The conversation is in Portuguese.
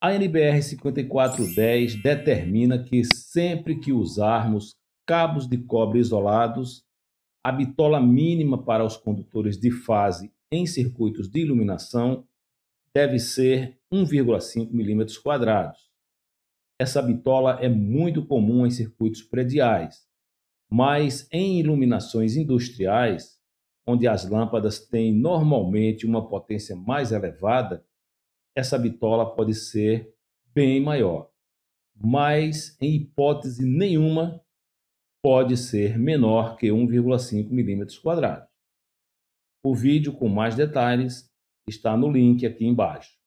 A NBR 5410 determina que sempre que usarmos cabos de cobre isolados, a bitola mínima para os condutores de fase em circuitos de iluminação deve ser 1,5 milímetros quadrados. Essa bitola é muito comum em circuitos prediais, mas em iluminações industriais, onde as lâmpadas têm normalmente uma potência mais elevada, essa bitola pode ser bem maior. Mas, em hipótese nenhuma, pode ser menor que 1,5 milímetros quadrados. O vídeo com mais detalhes está no link aqui embaixo.